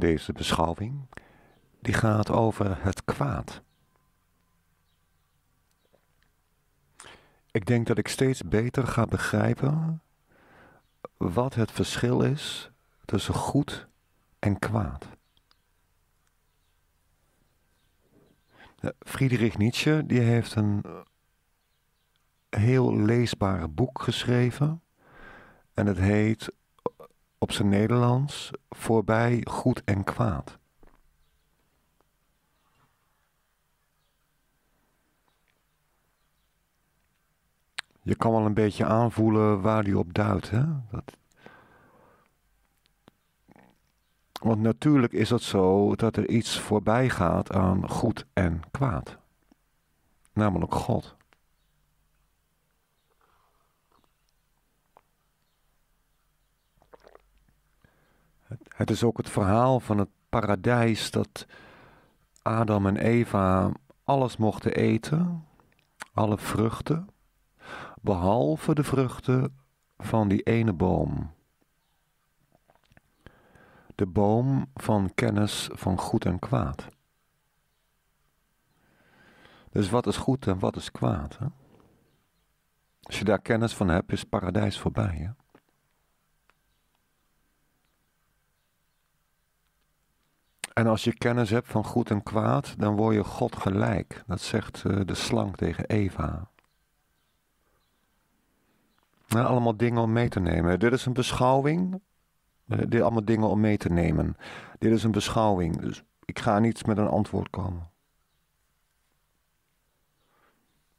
Deze beschouwing die gaat over het kwaad. Ik denk dat ik steeds beter ga begrijpen wat het verschil is tussen goed en kwaad. Friedrich Nietzsche die heeft een heel leesbaar boek geschreven. En het heet op zijn Nederlands Voorbij Goed en Kwaad. Je kan wel een beetje aanvoelen waar die op duidt. Hè? Dat... Want natuurlijk is het zo dat er iets voorbij gaat aan goed en kwaad. Namelijk God. Het is ook het verhaal van het paradijs dat Adam en Eva alles mochten eten, alle vruchten, behalve de vruchten van die ene boom. De boom van kennis van goed en kwaad. Dus wat is goed en wat is kwaad? Als je daar kennis van hebt, is paradijs voorbij. En als je kennis hebt van goed en kwaad, dan word je God gelijk. Dat zegt uh, de slang tegen Eva. Nou, allemaal dingen om mee te nemen. Dit is een beschouwing. Uh, dit allemaal dingen om mee te nemen. Dit is een beschouwing. Dus ik ga niet met een antwoord komen.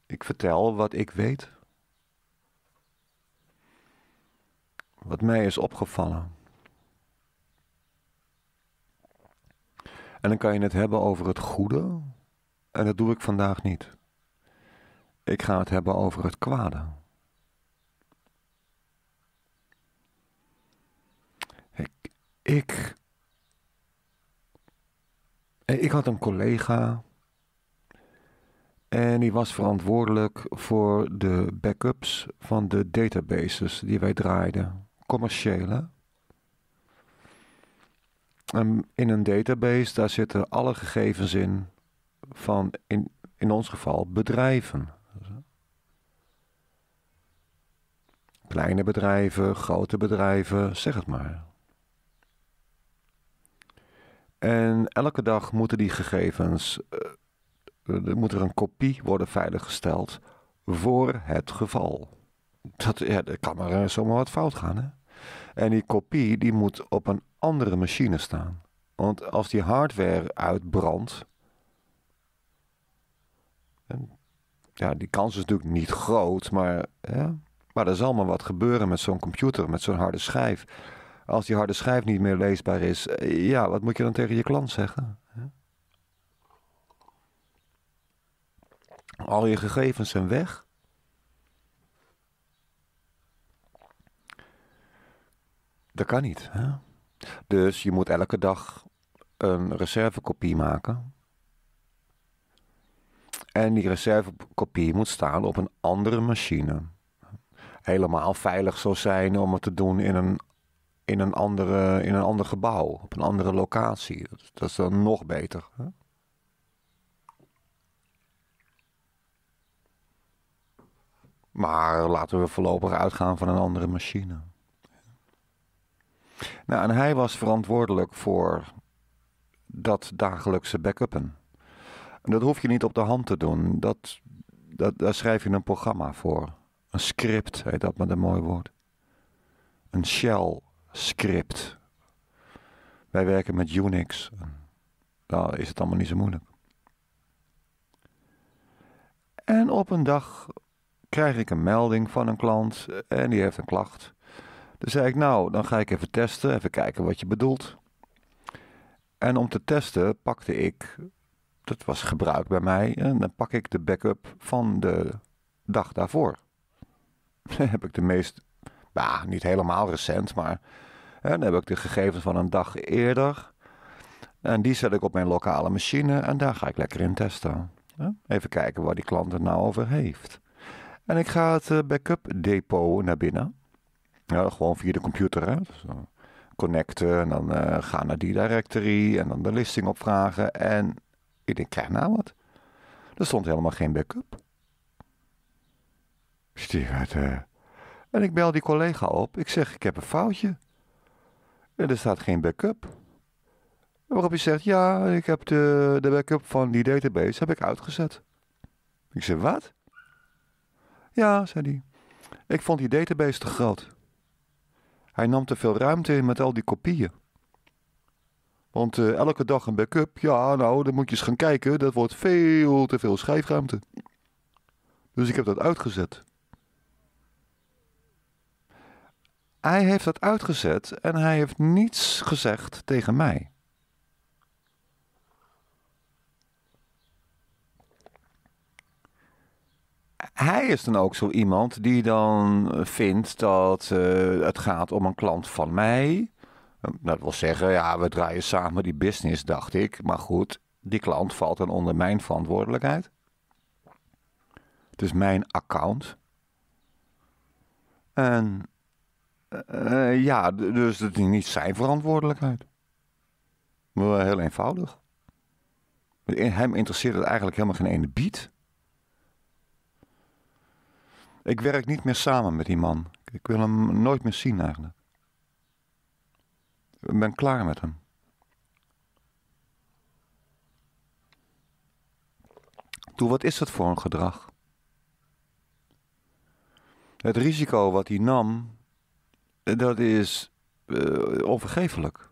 Ik vertel wat ik weet. Wat mij is opgevallen. En dan kan je het hebben over het goede. En dat doe ik vandaag niet. Ik ga het hebben over het kwade. Ik, ik, ik had een collega en die was verantwoordelijk voor de backups van de databases die wij draaiden, commerciële. Um, in een database, daar zitten alle gegevens in van, in, in ons geval, bedrijven. Kleine bedrijven, grote bedrijven, zeg het maar. En elke dag moeten die gegevens, uh, er moet er een kopie worden veiliggesteld voor het geval. Dat, ja, dat kan maar zomaar wat fout gaan, hè? En die kopie die moet op een andere machine staan. Want als die hardware uitbrandt. Ja, die kans is natuurlijk niet groot, maar, maar er zal maar wat gebeuren met zo'n computer, met zo'n harde schijf. Als die harde schijf niet meer leesbaar is, eh, ja, wat moet je dan tegen je klant zeggen? Al je gegevens zijn weg. Dat kan niet. Hè? Dus je moet elke dag een reservekopie maken. En die reservekopie moet staan op een andere machine. Helemaal veilig zou zijn om het te doen in een, in een, andere, in een ander gebouw, op een andere locatie. Dat, is dan nog beter. Hè? Maar laten we voorlopig uitgaan van een andere machine. Nou, en hij was verantwoordelijk voor dat dagelijkse backuppen. En dat hoef je niet op de hand te doen. Dat, dat, daar schrijf je een programma voor. Een script heet dat met een mooi woord. Een shell script. Wij werken met Unix. Daar is het allemaal niet zo moeilijk. En op een dag krijg ik een melding van een klant en die heeft een klacht. Toen zei ik, nou, dan ga ik even testen, even kijken wat je bedoelt. En om te testen pakte ik, dat was gebruik bij mij, en dan pak ik de backup van de dag daarvoor. Dan heb ik de meest, bah, niet helemaal recent, maar hè, dan heb ik de gegevens van een dag eerder. En die zet ik op mijn lokale machine en daar ga ik lekker in testen. Even kijken waar die klant het nou over heeft. En ik ga het eh, backup depot naar binnen. Ja, gewoon via de computer. Hè? Connecten en dan uh, gaan naar die directory en dan de listing opvragen. En ik denk, krijg nou wat. Er stond helemaal geen backup. Stiert, uh, en ik bel die collega op. Ik zeg, ik heb een foutje. En er staat geen backup. Waarop hij zegt, ja, ik heb de, de backup van die database heb ik uitgezet. Ik zeg, wat? Ja, zei hij. Ik vond die database te groot. Hij nam te veel ruimte in met al die kopieën. Want uh, elke dag een backup, ja, nou, dan moet je eens gaan kijken. Dat wordt veel te veel schijfruimte. Dus ik heb dat uitgezet. Hij heeft dat uitgezet en hij heeft niets gezegd tegen mij. Hij is dan ook zo iemand die dan vindt dat uh, het gaat om een klant van mij. Dat wil zeggen, ja, we draaien samen die business, dacht ik. Maar goed, die klant valt dan onder mijn verantwoordelijkheid. Het is mijn account. En uh, ja, dus het is niet zijn verantwoordelijkheid. Maar heel eenvoudig. Hem interesseert het eigenlijk helemaal geen ene bied. Ik werk niet meer samen met die man. Ik wil hem nooit meer zien eigenlijk. Ik ben klaar met hem. Toe, wat is het voor een gedrag? Het risico wat hij nam, dat is uh, onvergeeflijk.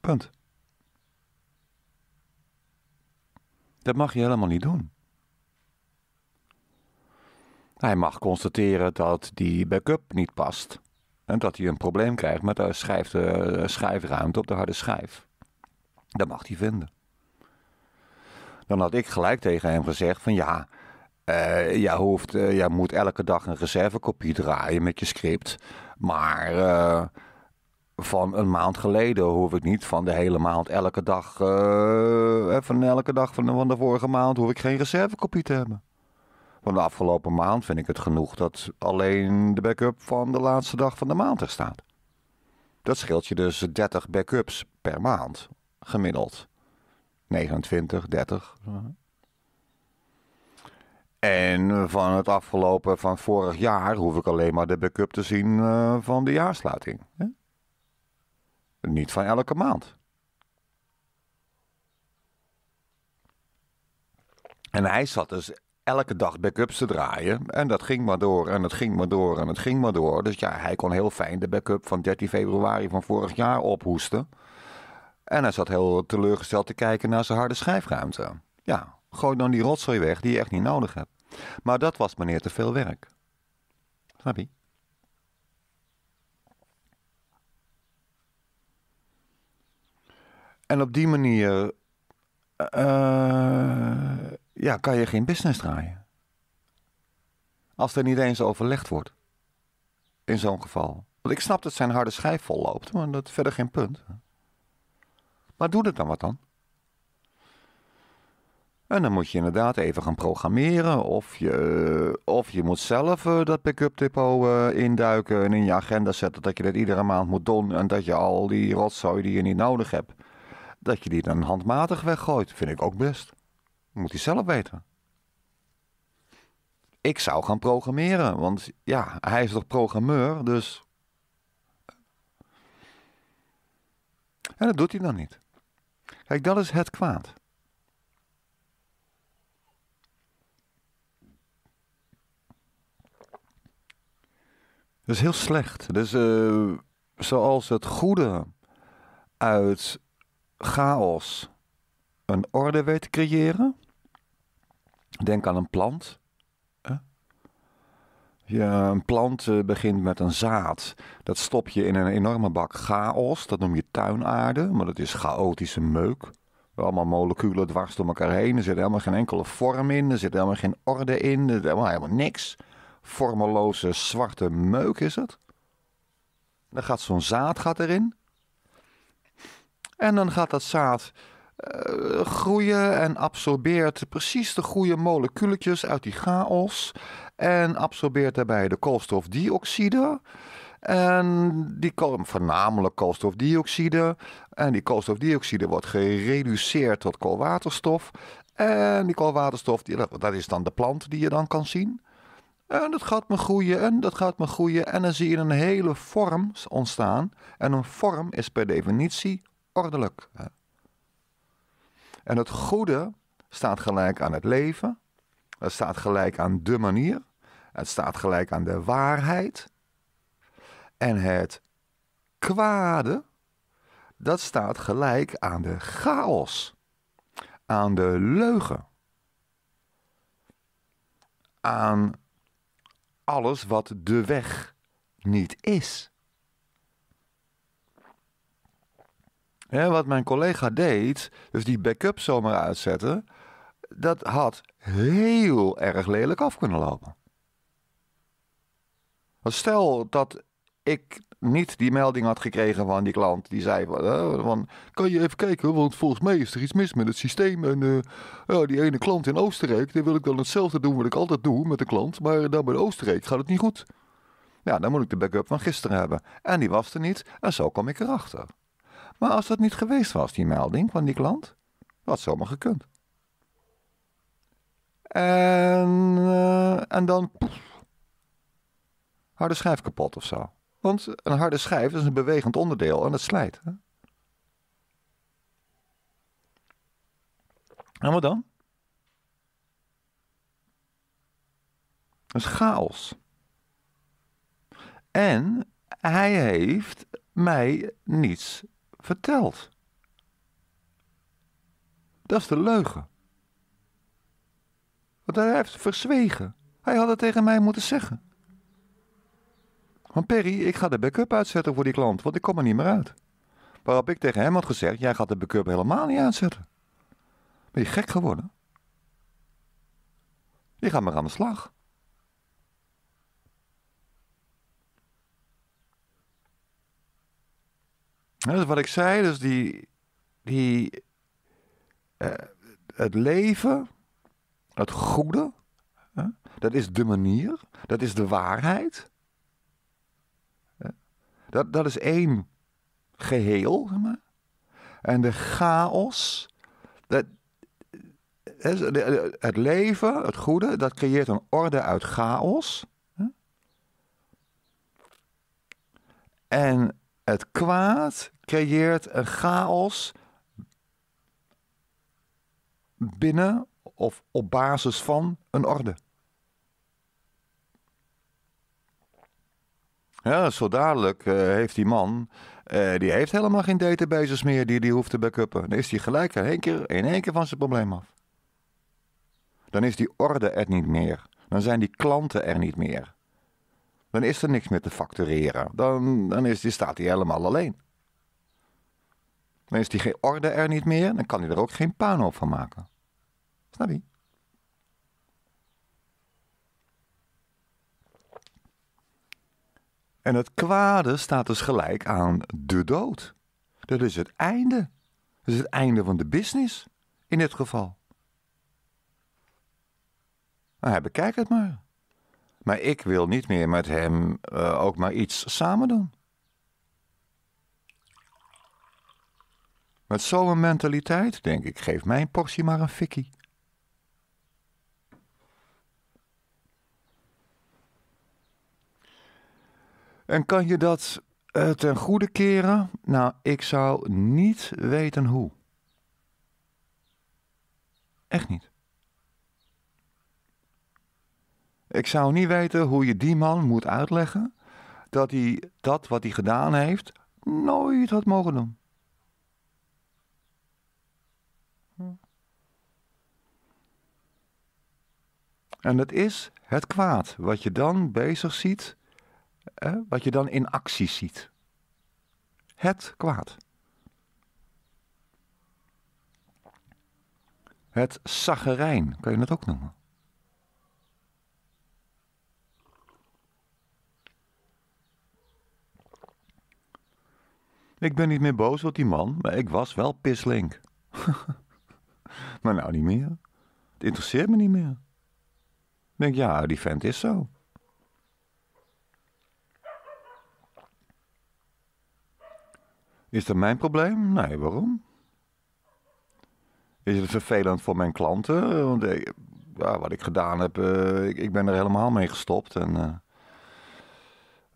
Punt. Dat mag je helemaal niet doen. Hij mag constateren dat die backup niet past. En dat hij een probleem krijgt met de schijf, de schijfruimte op de harde schijf. Dat mag hij vinden. Dan had ik gelijk tegen hem gezegd van ja, uh, jij, hoeft, uh, jij moet elke dag een reservekopie draaien met je script. Maar van een maand geleden hoef ik niet van de hele maand elke dag, van elke dag van de, van de vorige maand hoef ik geen reservekopie te hebben. Van de afgelopen maand vind ik het genoeg dat alleen de backup van de laatste dag van de maand er staat. Dat scheelt je dus 30 backups per maand, gemiddeld. 29, 30. En van het afgelopen, van vorig jaar, hoef ik alleen maar de backup te zien uh, van de jaarsluiting. Niet van elke maand. En hij zat dus elke dag backups te draaien. En dat ging maar door en het ging maar door en het ging maar door. Dus ja, hij kon heel fijn de backup van 13 februari van vorig jaar ophoesten. En hij zat heel teleurgesteld te kijken naar zijn harde schijfruimte. Ja, gooi dan die rotzooi weg die je echt niet nodig hebt. Maar dat was meneer te veel werk. Snap je? En op die manier uh, ja, kan je geen business draaien. Als er niet eens overlegd wordt. In zo'n geval. Want ik snap dat zijn harde schijf vol loopt, maar dat is verder geen punt. Maar doe het dan wat dan? En dan moet je inderdaad even gaan programmeren. Of je, of je moet zelf uh, dat backup depot uh, induiken en in je agenda zetten dat je dat iedere maand moet doen. En dat je al die rotzooi die je niet nodig hebt, dat je die dan handmatig weggooit. Vind ik ook best. Moet hij zelf weten. Ik zou gaan programmeren, want ja, hij is toch programmeur, dus. En dat doet hij dan niet. Kijk, dat is het kwaad. Dat is heel slecht. Dus zoals het goede uit chaos een orde weet te creëren. Denk aan een plant. Ja, een plant uh, begint met een zaad. Dat stop je in een enorme bak chaos. Dat noem je tuinaarde, maar dat is chaotische meuk. Allemaal moleculen dwars door elkaar heen. Er zit helemaal geen enkele vorm in. Er zit helemaal geen orde in. Er zit helemaal, helemaal niks vormeloze zwarte meuk is het. Dan gaat zo'n zaad gaat erin. En dan gaat dat zaad uh, groeien en absorbeert precies de goede moleculetjes uit die chaos. En absorbeert daarbij de koolstofdioxide. En die voornamelijk koolstofdioxide. En die koolstofdioxide wordt gereduceerd tot koolwaterstof. En die koolwaterstof, die, dat is dan de plant die je dan kan zien. En dat gaat maar groeien en dat gaat maar groeien. En dan zie je een hele vorm ontstaan. En een vorm is per definitie ordelijk. En het goede staat gelijk aan het leven. Het staat gelijk aan de manier. Het staat gelijk aan de waarheid. En het kwade, dat staat gelijk aan de chaos. Aan de leugen. Aan alles wat de weg niet is. Wat mijn collega deed, dus die backup zomaar uitzetten, dat had heel erg lelijk af kunnen lopen. Stel dat ik niet die melding had gekregen van die klant die zei kan je even kijken, want volgens mij is er iets mis met het systeem en uh, ja, die ene klant in Oostenrijk, die wil ik dan hetzelfde doen wat ik altijd doe met de klant, maar dan bij Oostenrijk gaat het niet goed. Ja, dan moet ik de backup van gisteren hebben. En die was er niet en zo kom ik erachter. Maar als dat niet geweest was, die melding van die klant, had zomaar gekund. En, uh, en dan poef, harde schijf kapot of zo. Want een harde schijf is een bewegend onderdeel en het slijt. Hè? En wat dan? Dat is chaos. En hij heeft mij niets verteld. Dat is de leugen. Want hij heeft verzwegen. Hij had het tegen mij moeten zeggen. Van Perry, ik ga de backup uitzetten voor die klant, want ik kom er niet meer uit. Waarop ik tegen hem had gezegd, jij gaat de backup helemaal niet uitzetten. Ben je gek geworden? Je gaat maar aan de slag. Dat is wat ik zei, dus die, die, uh, het leven, het goede, dat is de manier, dat is de waarheid. Dat, dat is één geheel. Zeg maar. En de chaos, dat, het leven, het goede, dat creëert een orde uit chaos. En het kwaad creëert een chaos binnen of op basis van een orde. Ja, zo dadelijk uh, heeft die man, uh, die heeft helemaal geen databases meer die hij hoeft te backuppen. Dan is hij gelijk in één, keer, in één keer van zijn probleem af. Dan is die orde er niet meer. Dan zijn die klanten er niet meer. Dan is er niks meer te factureren. Dan, dan is staat hij helemaal alleen. Dan is die orde er niet meer. Dan kan hij er ook geen puinhoop van maken. Snap je? En het kwade staat dus gelijk aan de dood. Dat is het einde. Dat is het einde van de business in dit geval. Nou, bekijk het maar. Maar ik wil niet meer met hem uh, ook maar iets samen doen. Met zo'n mentaliteit denk ik, geef mijn portie maar een fikkie. En kan je dat uh, ten goede keren? Nou, ik zou niet weten hoe. Echt niet. Ik zou niet weten hoe je die man moet uitleggen dat hij dat wat hij gedaan heeft nooit had mogen doen. En dat is het kwaad wat je dan bezig ziet wat je dan in actie ziet. Het kwaad. Het zaggerijn, kan je het ook noemen. Ik ben niet meer boos op die man, maar ik was wel pislink. maar nou niet meer. Het interesseert me niet meer. Denk, ja, die vent is zo. Is dat mijn probleem? Nee, waarom? Is het vervelend voor mijn klanten? Want eh, ja, wat ik gedaan heb, uh, ik, ik, ben er helemaal mee gestopt. En, uh,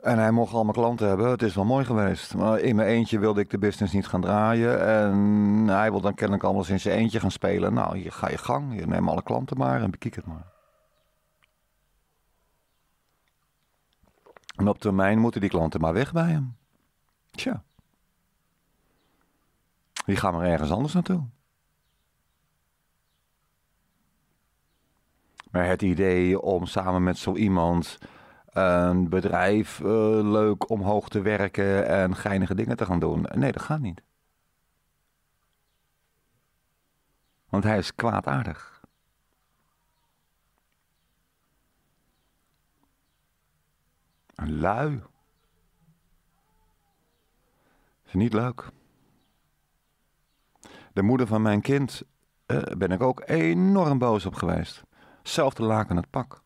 en hij mocht al mijn klanten hebben. Het is wel mooi geweest. Maar in mijn eentje wilde ik de business niet gaan draaien. En hij wil dan kennelijk allemaal in zijn eentje gaan spelen. Nou, hier ga je gang. Je neemt alle klanten maar en bekijk het maar. En op termijn moeten die klanten maar weg bij hem. Tja. Die gaan maar ergens anders naartoe. Maar het idee om samen met zo iemand een bedrijf uh, leuk omhoog te werken en geinige dingen te gaan doen. Nee, dat gaat niet. Want hij is kwaadaardig. Lui. Is niet leuk. De moeder van mijn kind uh, ben ik ook enorm boos op geweest. Zelfde laken het pak.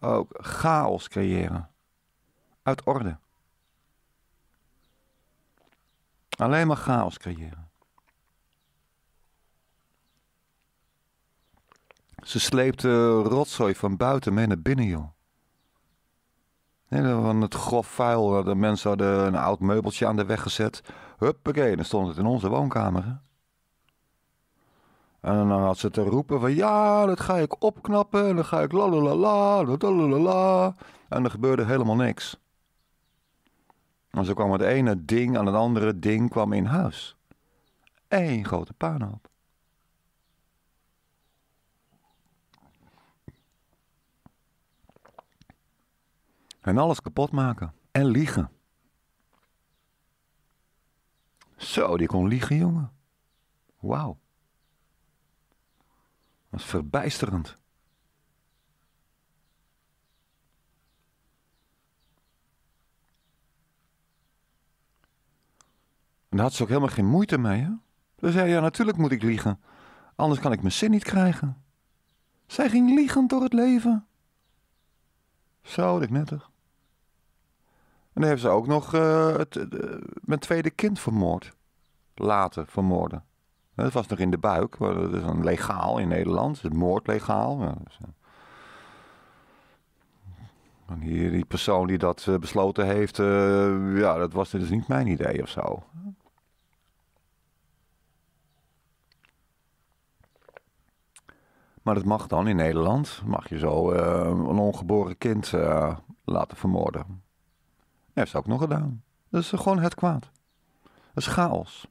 Ook chaos creëren. Uit orde. Alleen maar chaos creëren. Ze sleepte rotzooi van buiten mee naar binnen, joh. Van het grof vuil. Mensen hadden een oud meubeltje aan de weg gezet. Huppakee, dan stond het in onze woonkamer. En dan had ze te roepen van ja, dat ga ik opknappen. En dan ga ik la la la la En er gebeurde helemaal niks. En zo kwam het ene ding aan het andere ding kwam in huis. Eén grote puinhoop. En alles kapot maken. En liegen. Zo, die kon liegen, jongen. Wauw. Dat is verbijsterend. En daar had ze ook helemaal geen moeite mee. Hè? Ze zei, ja natuurlijk moet ik liegen. Anders kan ik mijn zin niet krijgen. Zij ging liegend door het leven. Zo, ik nettig. En dan heeft ze ook nog uh, het, uh, mijn tweede kind vermoord. Later vermoorden. Dat was nog in de buik. Dat is dan legaal in Nederland. Het moord legaal. Dus, en hier, die persoon die dat besloten heeft, ja, dat was dus niet mijn idee of zo. Maar dat mag dan in Nederland. Mag je zo een ongeboren kind laten vermoorden. Dat heeft ze ook nog gedaan. Dat is gewoon het kwaad. Dat is chaos.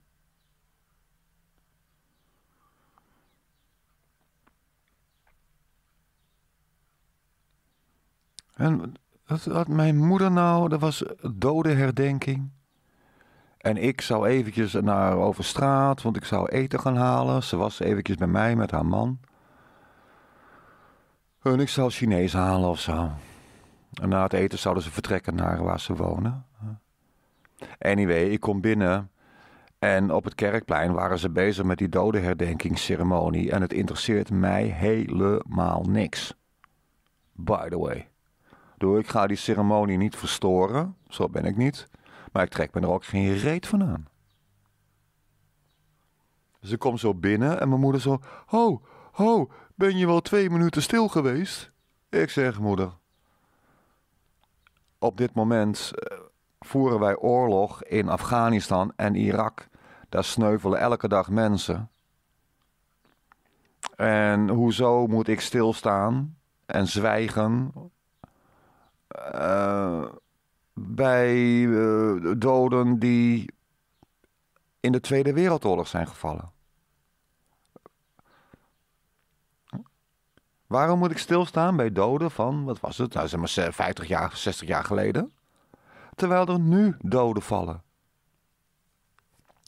En had mijn moeder nou, dat was dode herdenking. En ik zou eventjes naar over straat, want ik zou eten gaan halen. Ze was eventjes bij mij met haar man. En ik zou Chinees halen of zo. En na het eten zouden ze vertrekken naar waar ze wonen. Anyway, ik kom binnen en op het kerkplein waren ze bezig met die dodenherdenkingsceremonie. En het interesseert mij helemaal niks. By the way. Door ik ga die ceremonie niet verstoren, zo ben ik niet, maar ik trek me er ook geen reet van aan. Dus ik kom zo binnen en mijn moeder zo, ho, ho, ben je wel twee minuten stil geweest? Ik zeg, moeder, op dit moment eh, voeren wij oorlog in Afghanistan en Irak. Daar sneuvelen elke dag mensen. En hoezo moet ik stilstaan en zwijgen uh, bij uh, doden die in de Tweede Wereldoorlog zijn gevallen. Waarom moet ik stilstaan bij doden van, wat was het, nou zeg maar 50 jaar, 60 jaar geleden? Terwijl er nu doden vallen.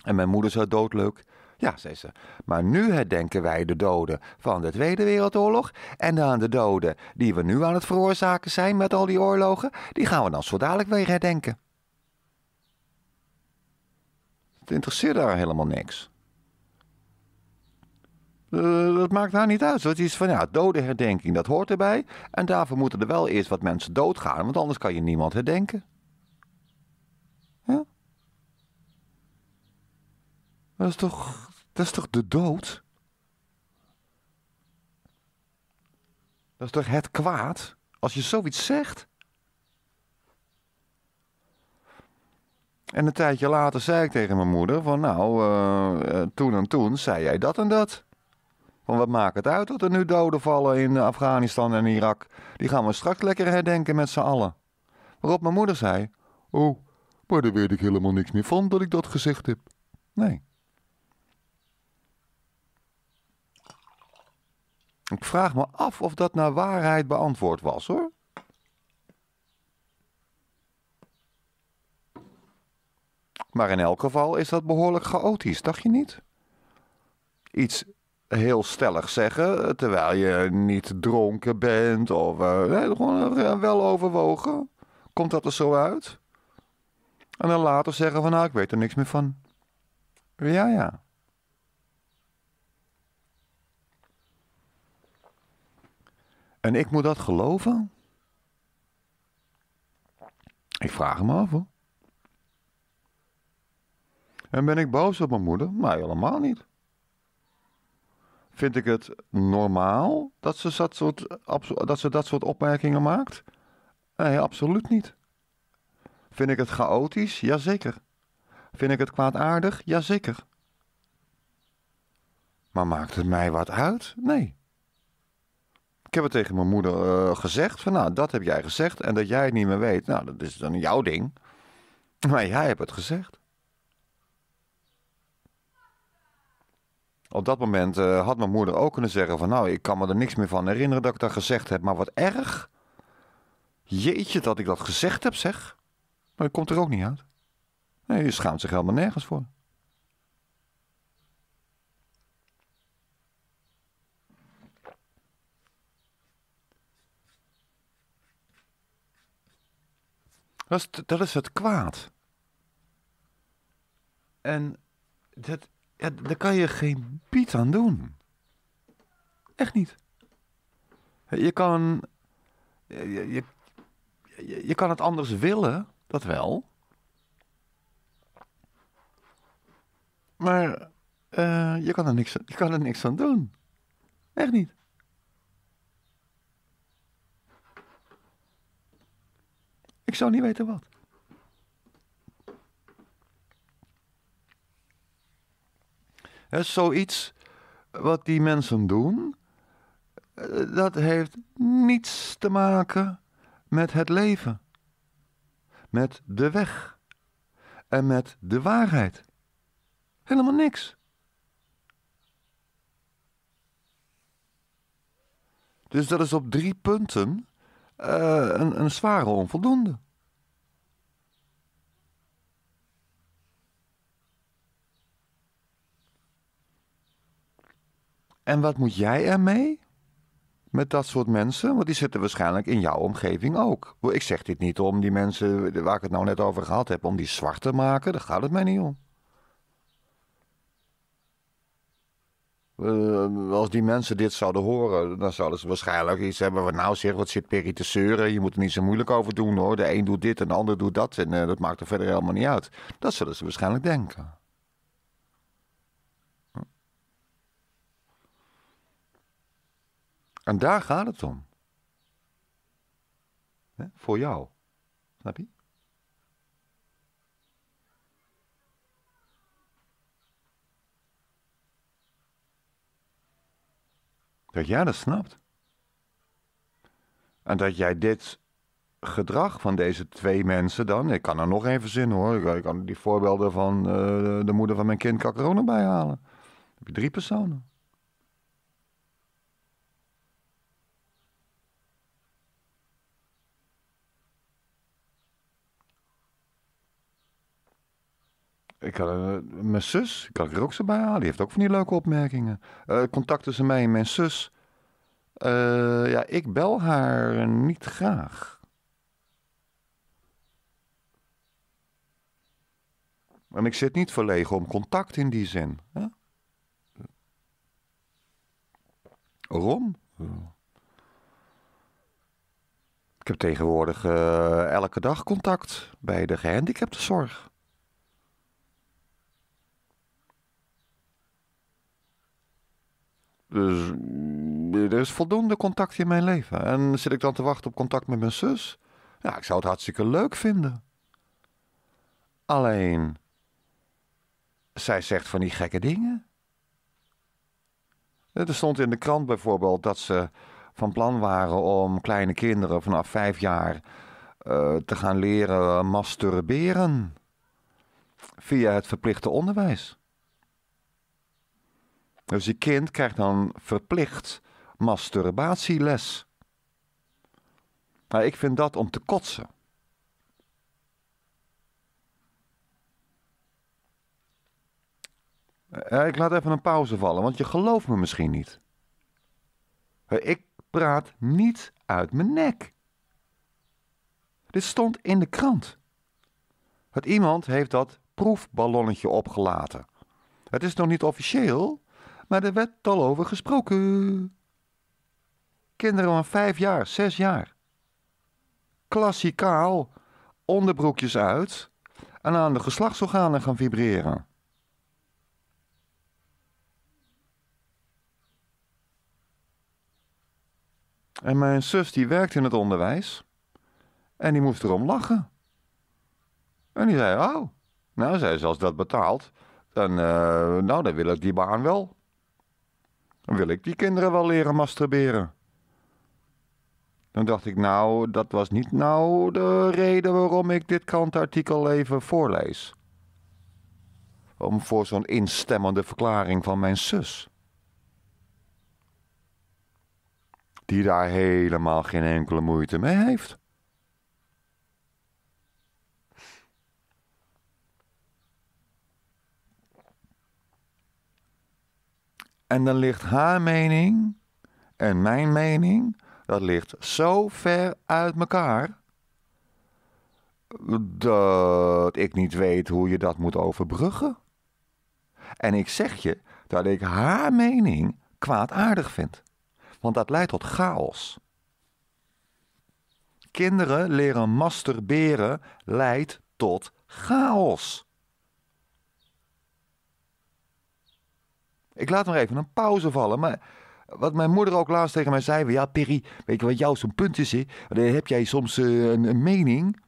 En mijn moeder zei doodleuk, ja, zei ze. Maar nu herdenken wij de doden van de Tweede Wereldoorlog. En dan de doden die we nu aan het veroorzaken zijn met al die oorlogen. Die gaan we dan zo dadelijk weer herdenken. Het interesseert daar helemaal niks. Uh, dat maakt haar niet uit. Het is van ja, dodenherdenking, dat hoort erbij. En daarvoor moeten er wel eerst wat mensen doodgaan, want anders kan je niemand herdenken. Ja? Dat is toch, dat is toch de dood? Dat is toch het kwaad? Als je zoiets zegt. En een tijdje later zei ik tegen mijn moeder: van nou, uh, toen en toen zei jij dat en dat. Van wat maakt het uit dat er nu doden vallen in Afghanistan en Irak? Die gaan we straks lekker herdenken met z'n allen. Waarop mijn moeder zei: Oh, maar daar weet ik helemaal niks meer van dat ik dat gezegd heb. Nee. Ik vraag me af of dat naar waarheid beantwoord was hoor. Maar in elk geval is dat behoorlijk chaotisch, dacht je niet? Iets heel stellig zeggen terwijl je niet dronken bent of nee, gewoon uh, wel overwogen. Komt dat er zo uit? En dan later zeggen van nou, ik weet er niks meer van. Ja, ja. En ik moet dat geloven? Ik vraag me af. En ben ik boos op mijn moeder? Nee, helemaal niet. Vind ik het normaal dat ze dat soort, dat, ze dat soort opmerkingen maakt? Nee, absoluut niet. Vind ik het chaotisch? Jazeker. Vind ik het kwaadaardig? Jazeker. Maar maakt het mij wat uit? Nee. Ik heb het tegen mijn moeder uh, gezegd. Van nou, dat heb jij gezegd. En dat jij het niet meer weet. Nou, dat is dan jouw ding. Maar jij hebt het gezegd. Op dat moment uh, had mijn moeder ook kunnen zeggen van nou, ik kan me er niks meer van herinneren dat ik dat gezegd heb. Maar wat erg. Jeetje dat ik dat gezegd heb zeg. Maar dat komt er ook niet uit. Nee, je schaamt zich helemaal nergens voor. Dat is, dat is het kwaad. En dat, ja, daar kan je geen piet aan doen. Echt niet. Je kan, je, je, je kan het anders willen, dat wel. Maar uh, je, kan er niks, je kan er niks aan doen. Echt niet. Ik zou niet weten wat. He, zoiets wat die mensen doen, eh, dat heeft niets te maken met het leven, met de weg en met de waarheid. Helemaal niks. Dus dat is op drie punten uh, een, een zware onvoldoende. En wat moet jij ermee? Met dat soort mensen? Want die zitten waarschijnlijk in jouw omgeving ook. Ik zeg dit niet om die mensen waar ik het nou net over gehad heb, om die zwart te maken. Daar gaat het mij niet om. Uh, als die mensen dit zouden horen, dan zouden ze waarschijnlijk iets hebben van... nou zeg, wat zit Perry te zeuren? Je moet er niet zo moeilijk over doen hoor. De een doet dit en de ander doet dat en uh, dat maakt er verder helemaal niet uit. Dat zullen ze waarschijnlijk denken. En daar gaat het om. Voor jou. Snap je? Dat jij dat snapt. En dat jij dit gedrag van deze twee mensen dan... Ik kan er nog even zin hoor. Ik kan die voorbeelden van uh, de moeder van mijn kind kan ik bij halen. Heb je drie personen. Ik kan, uh, mijn zus, kan ik er ook zo bij halen. Die heeft ook van die leuke opmerkingen. Uh, contact tussen mij en mijn zus. Uh, ja, ik bel haar niet graag. En ik zit niet verlegen om contact in die zin. Hè? Waarom? Ik heb tegenwoordig elke dag contact bij de gehandicaptenzorg. Dus er is voldoende contact in mijn leven. En zit ik dan te wachten op contact met mijn zus? Ja, ik zou het hartstikke leuk vinden. Alleen, zij zegt van die gekke dingen. Er stond in de krant bijvoorbeeld dat ze van plan waren om kleine kinderen vanaf vijf jaar uh, te gaan leren masturberen via het verplichte onderwijs. Dus je kind krijgt dan verplicht masturbatieles. Maar ik vind dat om te kotsen. Eh, ik laat even een pauze vallen, want je gelooft me misschien niet. Eh, ik praat niet uit mijn nek. Dit stond in de krant. Iemand heeft dat proefballonnetje opgelaten. Het is nog niet officieel, maar er werd al over gesproken. Kinderen van vijf jaar, zes jaar. Klassikaal, onderbroekjes uit en aan de geslachtsorganen gaan vibreren. En mijn zus die werkt in het onderwijs. En die moest erom lachen. En die zei, oh, nou zei ze, als dat betaalt, dan, uh, nou, dan wil ik die baan wel. Dan wil ik die kinderen wel leren masturberen. Dan dacht ik, nou, dat was niet nou de reden waarom ik dit krantartikel even voorlees. Om voor zo'n instemmende verklaring van mijn zus. Die daar helemaal geen enkele moeite mee heeft. En dan ligt haar mening en mijn mening, dat ligt zo ver uit elkaar. Dat ik niet weet hoe je dat moet overbruggen. En ik zeg je dat ik haar mening kwaadaardig vind. Want dat leidt tot chaos. Kinderen leren masturberen leidt tot chaos. Ik laat nog even een pauze vallen, maar wat mijn moeder ook laatst tegen mij zei, ja Perry, weet je wat jouw zo'n punt is? Dan heb jij soms uh, een, een, mening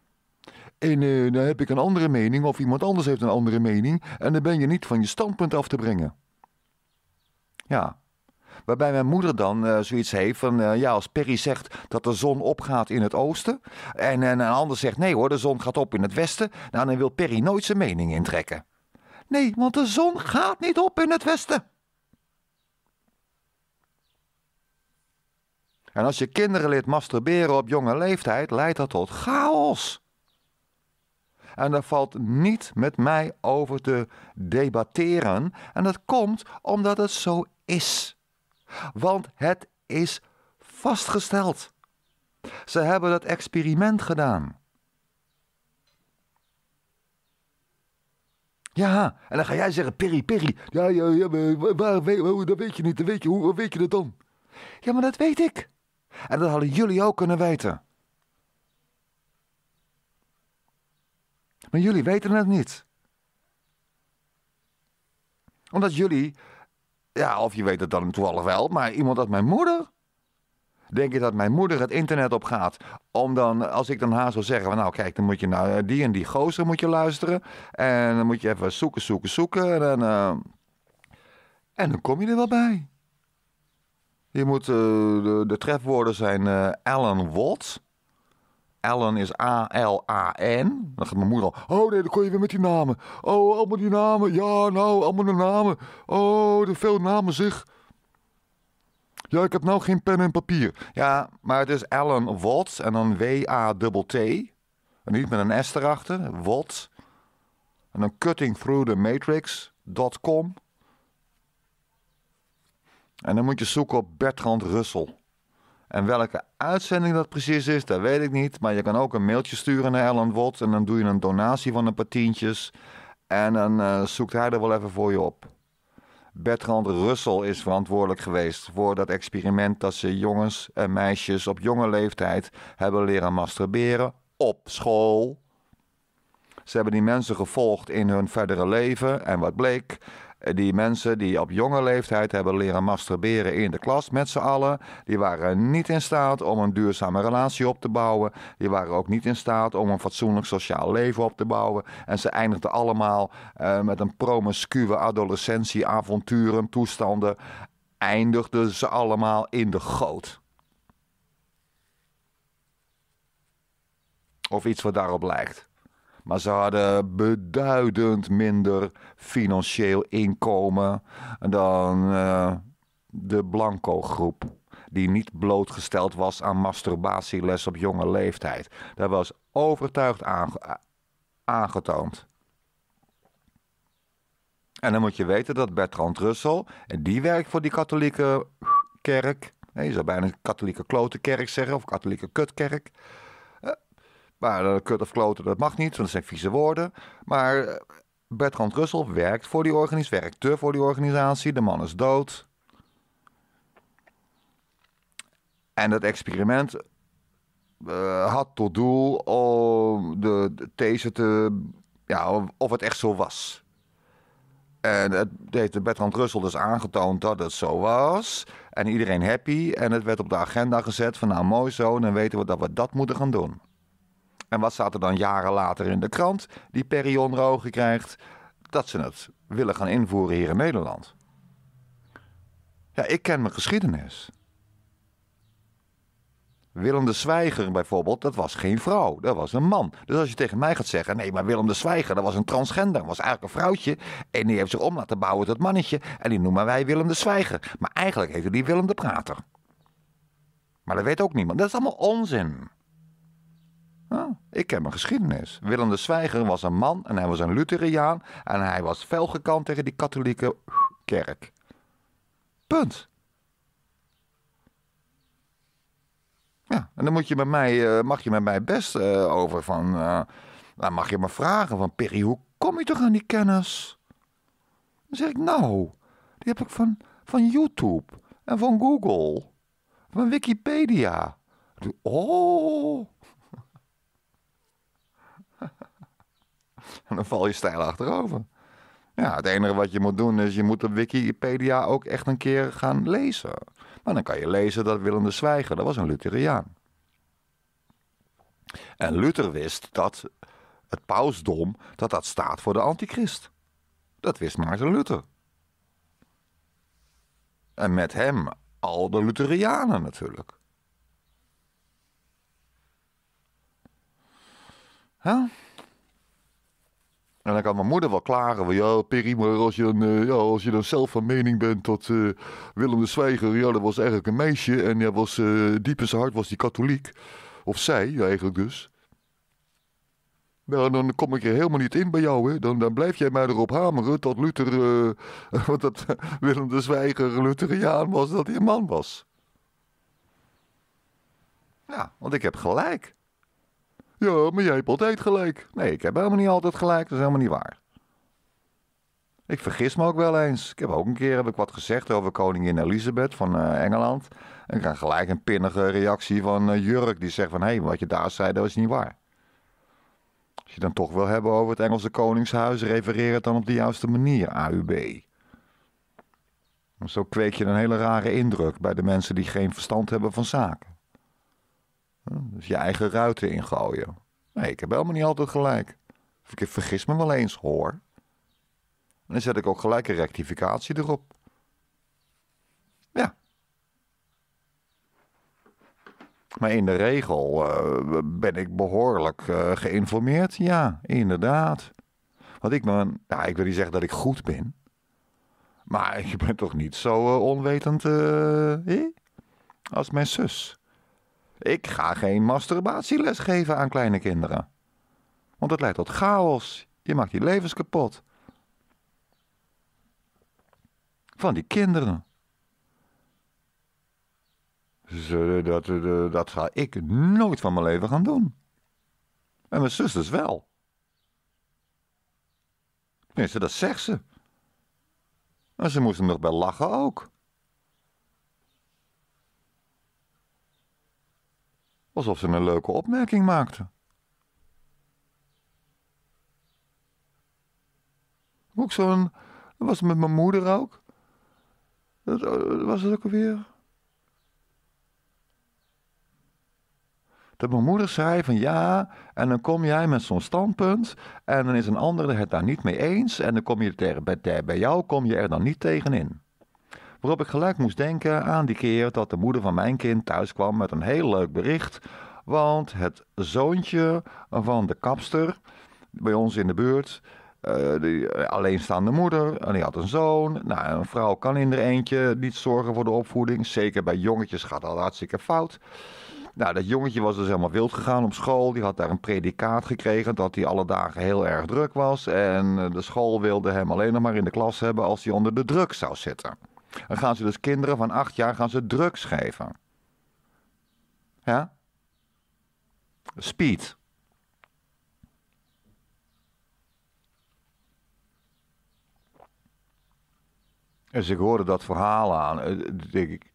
en uh, dan heb ik een andere mening of iemand anders heeft een andere mening en dan ben je niet van je standpunt af te brengen. Ja, Waarbij mijn moeder dan uh, zoiets heeft van, ja, als Perry zegt dat de zon opgaat in het oosten. En, en een ander zegt, nee hoor, de zon gaat op in het westen. Nou, dan wil Perry nooit zijn mening intrekken. Nee, want de zon gaat niet op in het westen. En als je kinderen leert masturberen op jonge leeftijd, leidt dat tot chaos. En daar valt niet met mij over te debatteren. En dat komt omdat het zo is. Want het is vastgesteld. Ze hebben dat experiment gedaan. Ja, en dan ga jij zeggen, Perry, Perry. Ja, ja, ja, waar, waar, dat weet je niet. Weet je, hoe weet je dat dan? Ja, maar dat weet ik. En dat hadden jullie ook kunnen weten. Maar jullie weten het niet. Omdat jullie, ja, of je weet het dan toevallig wel, maar iemand als mijn moeder. Denk je dat mijn moeder het internet op gaat om dan, als ik dan haar zou zeggen, van, nou kijk, dan moet je naar die en die gozer moet je luisteren. En dan moet je even zoeken, zoeken, zoeken. En uh, en dan kom je er wel bij. Je moet, uh, de, de, trefwoorden zijn uh, Alan Watts. Alan is A-L-A-N. Dan gaat mijn moeder al. Oh nee, dan kon je weer met die namen. Oh, allemaal die namen. Ja, nou, allemaal de namen. Oh, er veel namen zich. Ja, ik heb nou geen pen en papier. Ja, maar het is Alan Watts en dan W-A-T-T. En niet met een S erachter. Watts. En dan cutting through the matrix.com. En dan moet je zoeken op Bertrand Russell. En welke uitzending dat precies is, dat weet ik niet. Maar je kan ook een mailtje sturen naar Ellen Watt. En dan doe je een donatie van een paar tientjes. En dan uh, zoekt hij er wel even voor je op. Bertrand Russell is verantwoordelijk geweest voor dat experiment dat ze jongens en meisjes op jonge leeftijd hebben leren masturberen op school. Ze hebben die mensen gevolgd in hun verdere leven en wat bleek? Die mensen die op jonge leeftijd hebben leren masturberen in de klas met z'n allen, die waren niet in staat om een duurzame relatie op te bouwen. Die waren ook niet in staat om een fatsoenlijk sociaal leven op te bouwen. En ze eindigden allemaal uh, met een promiscue adolescentie, avonturen, toestanden. Eindigden ze allemaal in de goot. Of iets wat daarop lijkt. Maar ze hadden beduidend minder financieel inkomen dan uh, de blanco groep. Die niet blootgesteld was aan masturbatieles op jonge leeftijd. Dat was overtuigd aange aangetoond. En dan moet je weten dat Bertrand Russell, en die werkt voor die katholieke kerk. Je zou bijna katholieke klotenkerk zeggen, of katholieke kutkerk. Maar uh, kut of kloten, dat mag niet, want dat zijn vieze woorden. Maar uh, Bertrand Russell werkt voor die organisatie, werkte voor die organisatie. De man is dood. En dat experiment uh, had tot doel om de, de these te... Ja, of het echt zo was. En het heeft Bertrand Russell dus aangetoond dat het zo was. En iedereen happy. En het werd op de agenda gezet van nou mooi zo. Dan weten we dat we dat moeten gaan doen. En wat staat er dan jaren later in de krant die Perry onder ogen krijgt? Dat ze het willen gaan invoeren hier in Nederland. Ja, ik ken mijn geschiedenis. Willem de Zwijger bijvoorbeeld, dat was geen vrouw, dat was een man. Dus als je tegen mij gaat zeggen, nee, maar Willem de Zwijger, dat was een transgender, was eigenlijk een vrouwtje. En die heeft zich om laten bouwen tot mannetje. En die noemen wij Willem de Zwijger. Maar eigenlijk heette die Willem de Prater. Maar dat weet ook niemand. Dat is allemaal onzin. Oh, ik ken mijn geschiedenis. Willem de Zwijger was een man en hij was een Lutheriaan en hij was fel gekant tegen die katholieke kerk. Punt. Ja, en dan moet je met mij, uh, mag je met mij best uh, over van, uh, dan mag je me vragen van Perry, hoe kom je toch aan die kennis? Dan zeg ik, nou, die heb ik van, van YouTube en van Google, van Wikipedia. Oh, En dan val je stijl achterover. Ja, het enige wat je moet doen is je moet op Wikipedia ook echt een keer gaan lezen. Maar dan kan je lezen dat Willem de Zwijger, dat was een Lutheriaan. En Luther wist dat het pausdom, dat dat staat voor de antichrist. Dat wist Maarten Luther. En met hem al de Lutherianen natuurlijk. Ja? En dan kan mijn moeder wel klagen van ja, Perry, maar als je dan, uh, ja, als je dan zelf van mening bent dat uh, Willem de Zwijger, ja, dat was eigenlijk een meisje en ja, was, uh, diep hart was die katholiek. Of zij eigenlijk dus. Nou, dan kom ik er helemaal niet in bij jou, hè. Dan, dan blijf jij mij erop hameren dat Luther, dat Willem de Zwijger Lutheriaan was, dat hij een man was. Ja, want ik heb gelijk. Ja, maar jij hebt altijd gelijk. Nee, ik heb helemaal niet altijd gelijk. Dat is helemaal niet waar. Ik vergis me ook wel eens. Ik heb ook een keer heb ik wat gezegd over koningin Elisabeth van uh, Engeland. En ik krijg gelijk een pinnige reactie van uh, Jurk. Die zegt van, hé, hey, wat je daar zei, dat is niet waar. Als je dan toch wil hebben over het Engelse koningshuis, refereer het dan op de juiste manier, AUB. Zo kweek je een hele rare indruk bij de mensen die geen verstand hebben van zaken. Dus je eigen ruiten ingooien. Nee, ik heb helemaal niet altijd gelijk. Ik vergis me wel eens, hoor. Dan zet ik ook gelijk een rectificatie erop. Ja. Maar in de regel uh, ben ik behoorlijk uh, geïnformeerd. Ja, inderdaad. Want ik ben, nou, ik wil niet zeggen dat ik goed ben. Maar ik ben toch niet zo uh, onwetend eh, als mijn zus. Ik ga geen masturbatieles geven aan kleine kinderen. Want het leidt tot chaos. Je maakt die levens kapot. Van die kinderen. Dat, uh, dat ga ik nooit van mijn leven gaan doen. En mijn zusters wel. Tenminste, dat zegt ze. En ze moesten nog bij lachen ook. Alsof ze een leuke opmerking maakte. Ook zo'n Dat was met mijn moeder ook. Dat, eh, was het ook alweer? Dat mijn moeder zei van ja, en dan kom jij met zo'n standpunt en dan is een ander het daar niet mee eens en dan kom je tegen, bij, bij jou kom je er dan niet tegenin. Waarop ik gelijk moest denken aan die keer dat de moeder van mijn kind thuis kwam met een heel leuk bericht. Want het zoontje van de kapster bij ons in de buurt, uh, die alleenstaande moeder, en die had een zoon. Nou, een vrouw kan in er eentje niet zorgen voor de opvoeding. Zeker bij jongetjes gaat dat hartstikke fout. Nou, dat jongetje was dus helemaal wild gegaan op school. Die had daar een predicaat gekregen dat hij alle dagen heel erg druk was. En de school wilde hem alleen nog maar in de klas hebben als hij onder de druk zou zitten. Dan gaan ze dus kinderen van acht jaar gaan ze drugs geven. Ja? Speed. Dus ik hoorde dat verhaal aan. Uh, denk ik.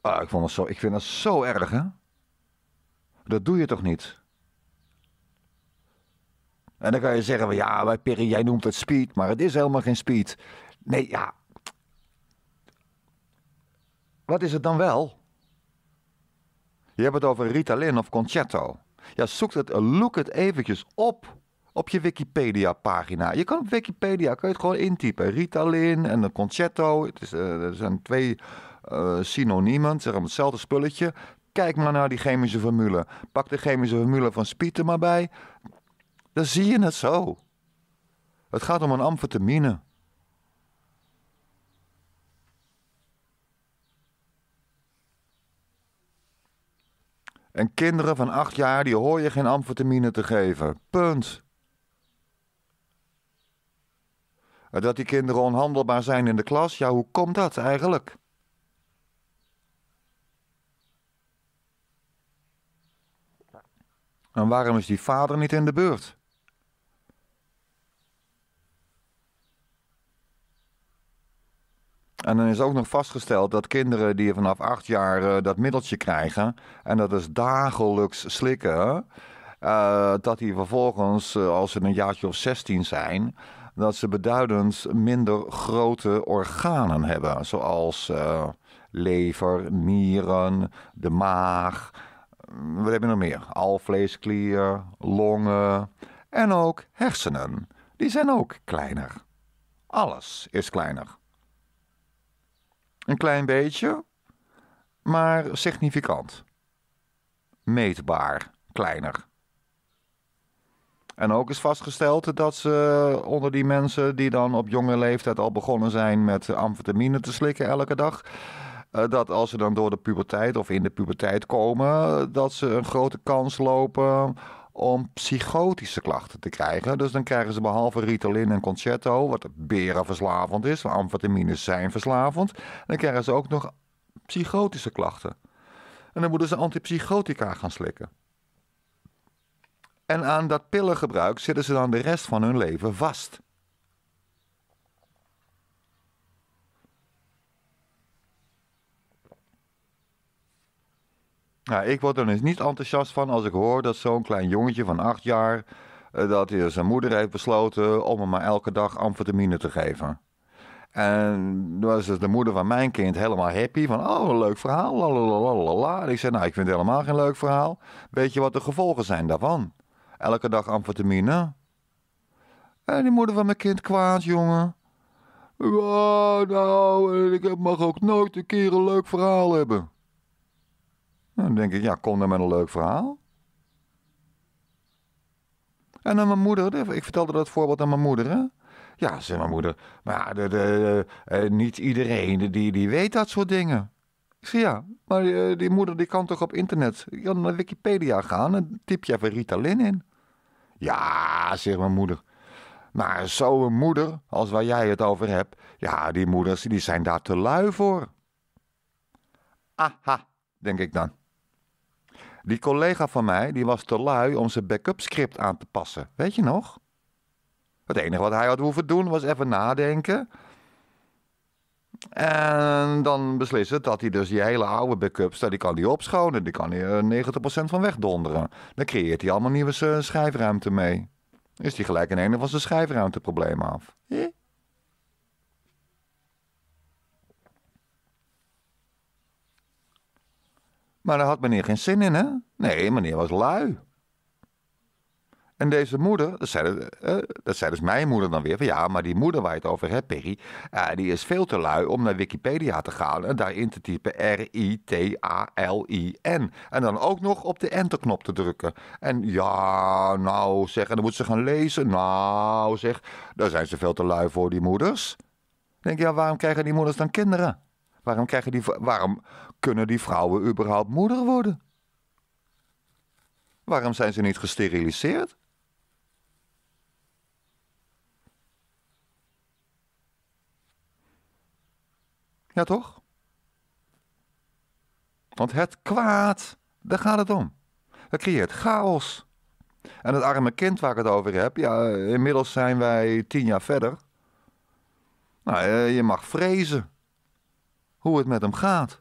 Ah, ik, vond het zo, ik vind dat zo erg, hè? Dat doe je toch niet? En dan kan je zeggen, ja, bij Perry, jij noemt het speed, maar het is helemaal geen speed. Nee, ja. Wat is het dan wel? Je hebt het over Ritalin of Concerto. Ja, zoek het, look het eventjes op op je Wikipedia-pagina. Je kan op Wikipedia kan je het gewoon intypen. Ritalin en een Concerto. Het is, uh, er zijn twee uh, synoniemen, zeg maar hetzelfde spulletje. Kijk maar naar die chemische formule. Pak de chemische formule van speed er maar bij. Dan zie je het zo. Het gaat om een amfetamine. En kinderen van acht jaar, die hoor je geen amfetamine te geven. Punt. Dat die kinderen onhandelbaar zijn in de klas, ja, hoe komt dat eigenlijk? En waarom is die vader niet in de buurt? En dan is ook nog vastgesteld dat kinderen die vanaf acht jaar uh, dat middeltje krijgen, en dat is dagelijks slikken, uh, dat die vervolgens, uh, als ze een jaartje of 16 zijn, dat ze beduidend minder grote organen hebben, zoals lever, nieren, de maag. Wat hebben we nog meer? Alvleesklier, longen en ook hersenen. Die zijn ook kleiner. Alles is kleiner. Een klein beetje, maar significant. Meetbaar kleiner. En ook is vastgesteld dat ze onder die mensen die dan op jonge leeftijd al begonnen zijn met amfetamine te slikken elke dag, eh, dat als ze dan door de puberteit of in de puberteit komen, dat ze een grote kans lopen om psychotische klachten te krijgen. Dus dan krijgen ze behalve Ritalin en Concerto, wat berenverslavend is, amfetamines zijn verslavend, dan krijgen ze ook nog psychotische klachten. En dan moeten ze antipsychotica gaan slikken. En aan dat pillengebruik zitten ze dan de rest van hun leven vast. Nou, ik word er dus niet enthousiast van als ik hoor dat zo'n klein jongetje van acht jaar... Uh, dat hij zijn moeder heeft besloten om hem maar elke dag amfetamine te geven. En was dus de moeder van mijn kind helemaal happy van, oh, een leuk verhaal, lalalala. En ik zei, nou, ik vind het helemaal geen leuk verhaal. Weet je wat de gevolgen zijn daarvan? Elke dag amfetamine. En die moeder van mijn kind kwaad, jongen. Ja, nou, ik mag ook nooit een keer een leuk verhaal hebben. Dan denk ik, ja, kom dan met een leuk verhaal. En dan mijn moeder, ik vertelde dat voorbeeld aan mijn moeder, hè? Ja, zei mijn moeder, maar de, de, uh, niet iedereen die, die weet dat soort dingen. Ik zei, ja, maar uh, die moeder die kan toch op internet, je kan naar Wikipedia gaan en typ je even Ritalin in. Ja, zegt mijn moeder. Maar zo'n moeder, als waar jij het over hebt, ja, die moeders die zijn daar te lui voor. Aha, denk ik dan. Die collega van mij die was te lui om zijn backup script aan te passen. Weet je nog? Het enige wat hij had hoeven doen was even nadenken. En dan beslissen dat hij dus die hele oude backups, die kan hij opschonen. Die kan hij 90% van wegdonderen. Dan creëert hij allemaal nieuwe schrijfruimte mee. Is die gelijk in een van zijn schijfruimteproblemen af. Maar daar had meneer geen zin in, hè? Nee, meneer was lui. En deze moeder, dat zei, uh, dat zei dus mijn moeder dan weer, van ja, maar die moeder waar je het over hebt, Perry, uh, die is veel te lui om naar Wikipedia te gaan en daarin te typen R-I-T-A-L-I-N. En dan ook nog op de enterknop te drukken. En ja, nou zeg, en dan moet ze gaan lezen. Nou zeg, daar zijn ze veel te lui voor, die moeders. denk je, ja, waarom krijgen die moeders dan kinderen? Waarom, krijgen die, waarom kunnen die vrouwen überhaupt moeder worden? Waarom zijn ze niet gesteriliseerd? Ja, toch? Want het kwaad, daar gaat het om. Dat creëert chaos. En het arme kind waar ik het over heb, ja, inmiddels zijn wij tien jaar verder. Nou, eh, je mag vrezen hoe het met hem gaat.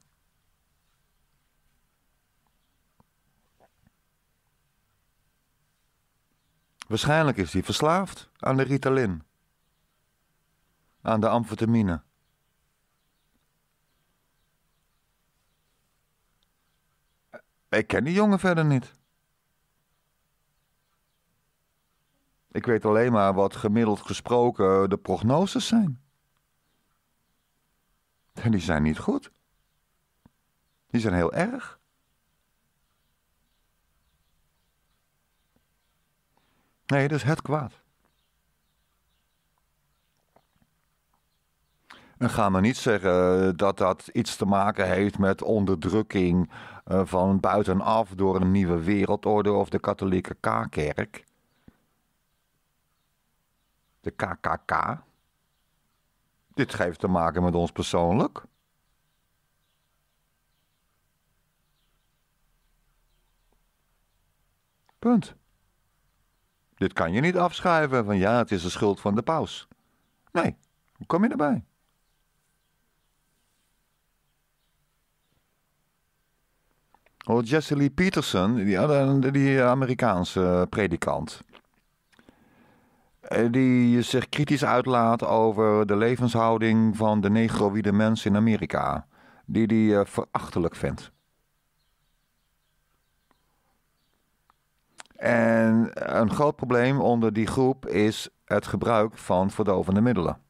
Waarschijnlijk is hij verslaafd aan de Ritalin, aan de amfetamine. Ik ken die jongen verder niet. Ik weet alleen maar wat gemiddeld gesproken de prognoses zijn. En die zijn niet goed. Die zijn heel erg. Nee, dat is het kwaad. En ga maar niet zeggen dat dat iets te maken heeft met onderdrukking eh, van buitenaf door een nieuwe wereldorde of de katholieke K-kerk. De KKK. Dit heeft te maken met ons persoonlijk. Punt. Dit kan je niet afschuiven van ja, het is de schuld van de paus. Nee, hoe kom je erbij? Oh, Jesse Lee Peterson, die, die Amerikaanse predikant. Eh, die zich kritisch uitlaat over de levenshouding van de negroïde mensen in Amerika. Die die eh, verachtelijk vindt. En een groot probleem onder die groep is het gebruik van verdovende middelen.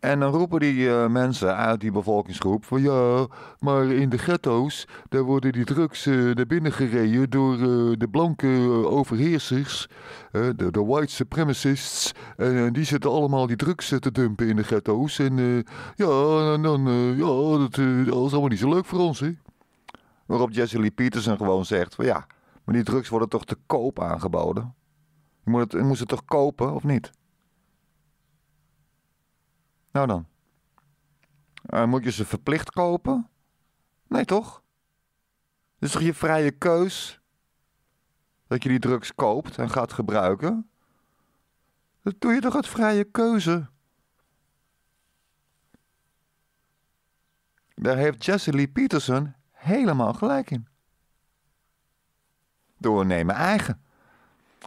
En dan roepen die uh, mensen uit die bevolkingsgroep van ja, maar in de ghetto's, daar worden die drugs uh, naar binnen gereden door uh, de blanke overheersers, de, de white supremacists. En die zitten allemaal die drugs te dumpen in de ghetto's. En ja, en dan, ja, dat, is allemaal niet zo leuk voor ons, hè. Waarop Jesse Lee Peterson gewoon zegt van ja, maar die drugs worden toch te koop aangeboden? Je moet het, je toch kopen, of niet? Nou dan. Uh, moet je ze verplicht kopen? Nee, toch? Het is toch je vrije keus dat je die drugs koopt en gaat gebruiken? Dat doe je toch uit vrije keuze? Daar heeft Jesse Lee Peterson helemaal gelijk in. Doornemen eigen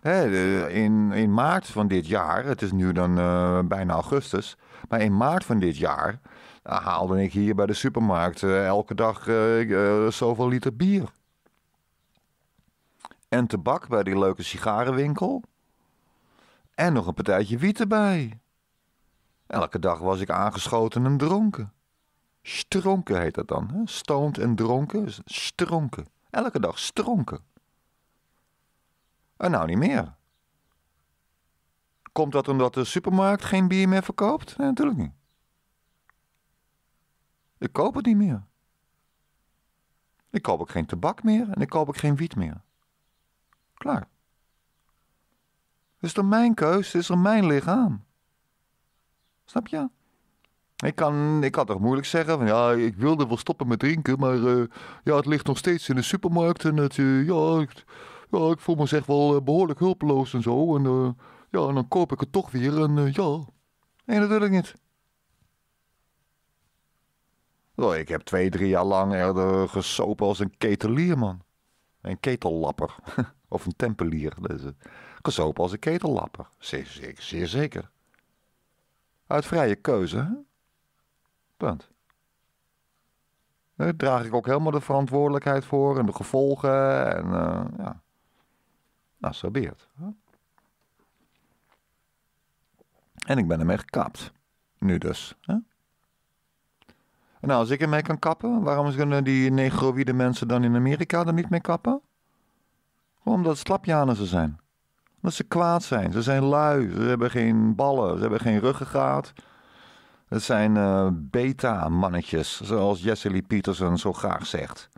in, in maart van dit jaar, het is nu dan uh, bijna augustus, maar in maart van dit jaar haalde ik hier bij de supermarkt uh, elke dag zoveel liter bier. En tabak bij die leuke sigarenwinkel. En nog een partijtje wiet erbij. Elke dag was ik aangeschoten en dronken. Stronken heet dat dan. Hè? En dronken. Stronken. Elke dag stronken. En nou niet meer. Komt dat omdat de supermarkt geen bier meer verkoopt? Nee, natuurlijk niet. Ik koop het niet meer. Ik koop ook geen tabak meer en ik koop ook geen wiet meer. Klaar. Het is toch mijn keus, het is toch mijn lichaam. Snap je? Ik kan, ik kan toch moeilijk zeggen van ja, ik wilde wel stoppen met drinken, maar uh, ja, het ligt nog steeds in de supermarkt en het, uh, ja, ik, ja, ik voel me zeg wel uh, behoorlijk hulpeloos en zo. En ja, en dan koop ik het toch weer en uh, ja. Nee, natuurlijk niet. Oh, ik heb twee, drie jaar lang er gesopen als een ketelier, man. Een ketellapper. Of een tempelier. Gesopen als een ketellapper. Zeer, zeer, zeer zeker. Uit vrije keuze, hè? Punt. Daar draag ik ook helemaal de verantwoordelijkheid voor en de gevolgen en uh, ja. Nou, zo. En ik ben ermee gekapt. Nu dus. Hè? Nou, als ik ermee kan kappen, waarom kunnen die negroïde mensen dan in Amerika er niet mee kappen? Omdat slapjanen ze zijn. Omdat ze kwaad zijn. Ze zijn lui. Ze hebben geen ballen. Ze hebben geen ruggengraat. Het zijn uh, beta-mannetjes, zoals Jesse Lee Peterson zo graag zegt.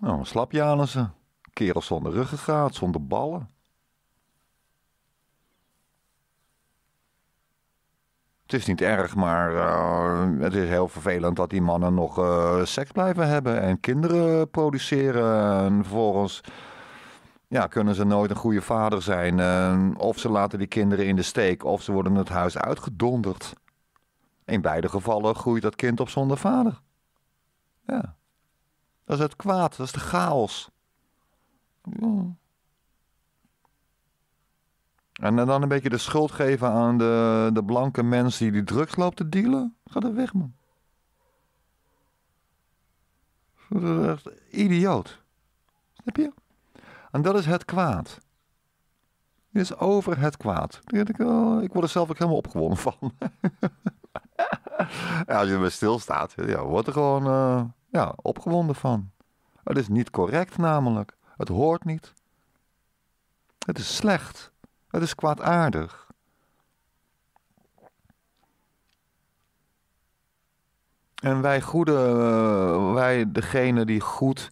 Nou, slapjanen ze. Kerels zonder ruggengraat, zonder ballen. Het is niet erg, maar uh, het is heel vervelend dat die mannen nog uh, seks blijven hebben en kinderen produceren. En vervolgens ja, kunnen ze nooit een goede vader zijn. Of ze laten die kinderen in de steek, of ze worden het huis uitgedonderd. In beide gevallen groeit dat kind op zonder vader. Ja. Dat is het kwaad, dat is de chaos. En dan een beetje de schuld geven aan de, de blanke mens die die drugs loopt te dealen. Ga er weg, man. Dat is echt idioot. Snap je? En dat is het kwaad. Het is over het kwaad. Ik, oh, ik word er zelf ook helemaal opgewonden van. als je erbij stilstaat, ja, word er gewoon uh, ja, opgewonden van. Het is niet correct namelijk. Het hoort niet. Het is slecht. Het is kwaadaardig. En wij goede, uh, wij degene die goed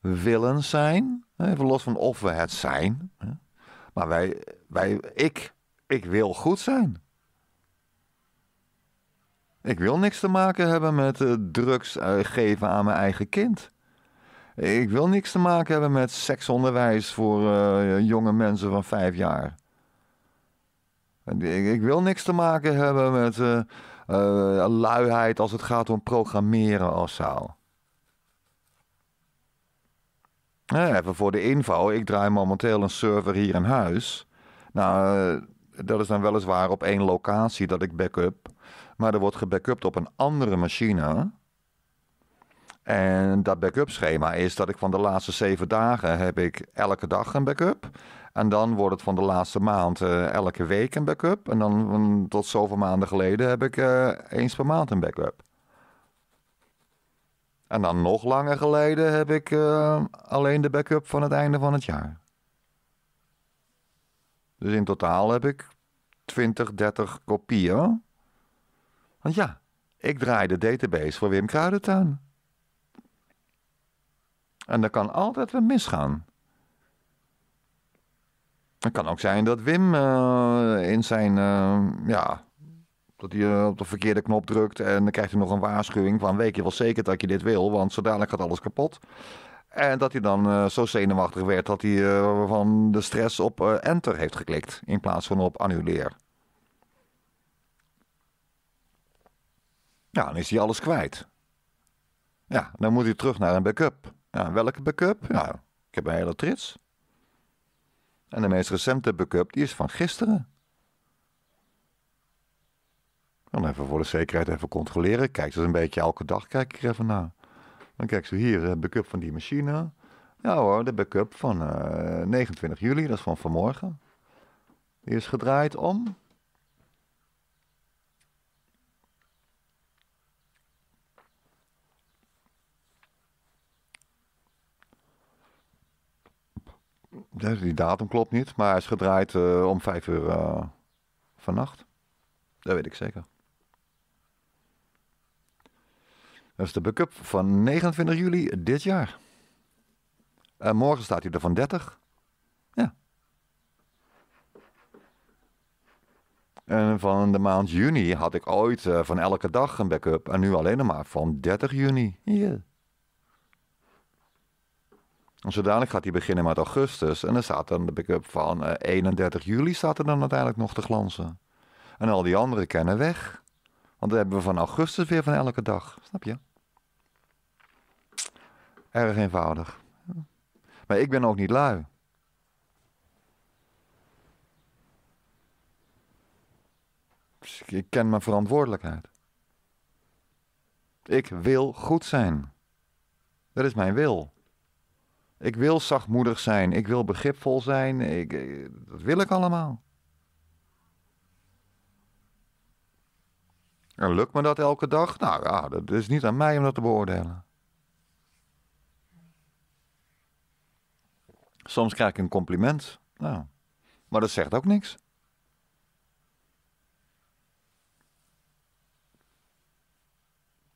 willen zijn, even los van of we het zijn, maar wij, wij ik, ik wil goed zijn. Ik wil niks te maken hebben met uh, drugs uh, geven aan mijn eigen kind. Ik wil niks te maken hebben met seksonderwijs voor uh, jonge mensen van vijf jaar. Ik, ik, wil niks te maken hebben met luiheid als het gaat om programmeren of zo. even voor de info, ik draai momenteel een server hier in huis. Nou, dat is dan weliswaar op één locatie dat ik backup. Maar er wordt gebackupt op een andere machine. En dat backup schema is dat ik van de laatste zeven dagen heb ik elke dag een backup. En dan wordt het van de laatste maand uh, elke week een backup. En dan um, tot zoveel maanden geleden heb ik uh, eens per maand een backup. En dan nog langer geleden heb ik uh, alleen de backup van het einde van het jaar. Dus in totaal heb ik 20, 30 kopieën. Want ja, ik draai de database voor Wim Kruidentuin. En dat kan altijd weer misgaan. Het kan ook zijn dat Wim uh, in zijn, uh, ja, dat hij uh, op de verkeerde knop drukt en dan krijgt hij nog een waarschuwing van weet je wel zeker dat je dit wil, want zo dadelijk gaat alles kapot. En dat hij dan zo zenuwachtig werd dat hij van de stress op enter heeft geklikt in plaats van op annuleer. Ja, dan is hij alles kwijt. Ja, dan moet hij terug naar een backup. Ja, welke backup? Ja, ik heb een hele trits. En de meest recente backup die is van gisteren. Dan even voor de zekerheid even controleren. Kijk ze een beetje elke dag kijk ik even naar. Dan kijk ze hier, de backup van die machine. Ja hoor, de backup van uh, 29 juli, dat is van vanmorgen. Die is gedraaid om Die datum klopt niet, maar hij is gedraaid uh, om vijf uur uh, vannacht. Dat weet ik zeker. Dat is de backup van 29 juli dit jaar. En morgen staat hij er van 30. Ja. En van de maand juni had ik ooit uh, van elke dag een backup. En nu alleen nog maar van 30 juni. Ja. En zodanig gaat hij beginnen met augustus. En dan staat dan de backup van uh, 31 juli staat er dan uiteindelijk nog te glanzen. En al die anderen kennen weg. Want dan hebben we van augustus weer van elke dag. Snap je? Erg eenvoudig. Maar ik ben ook niet lui. Dus ik ken mijn verantwoordelijkheid. Ik wil goed zijn. Dat is mijn wil. Ik wil zachtmoedig zijn. Ik wil begripvol zijn. Ik, dat wil ik allemaal. En lukt me dat elke dag? Nou ja, dat is niet aan mij om dat te beoordelen. Soms krijg ik een compliment. Nou, maar dat zegt ook niks.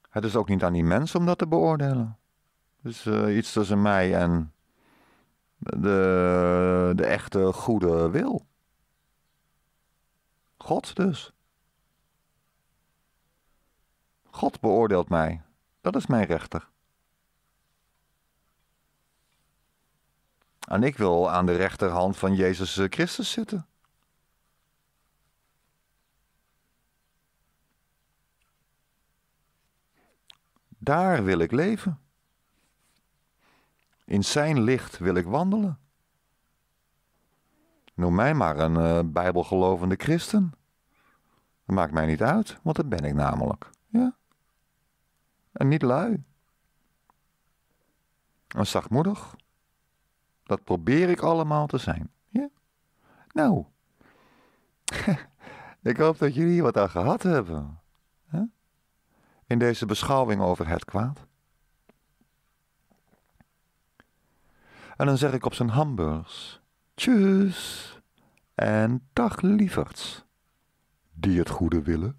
Het is ook niet aan die mens om dat te beoordelen. Dus uh, iets tussen mij en de, de echte goede wil. God dus. God beoordeelt mij. Dat is mijn rechter. En ik wil aan de rechterhand van Jezus eh, Christus zitten. Daar wil ik leven. In zijn licht wil ik wandelen. Noem mij maar een uh, bijbelgelovende christen. Dat maakt mij niet uit, want dat ben ik namelijk. Ja. En niet lui. En zachtmoedig. Dat probeer ik allemaal te zijn. Ja. Nou. ik hoop dat jullie hier wat aan gehad hebben. In deze beschouwing over het kwaad. En dan zeg ik op zijn hamburgers: Tjus en dag lieverds, die het goede willen.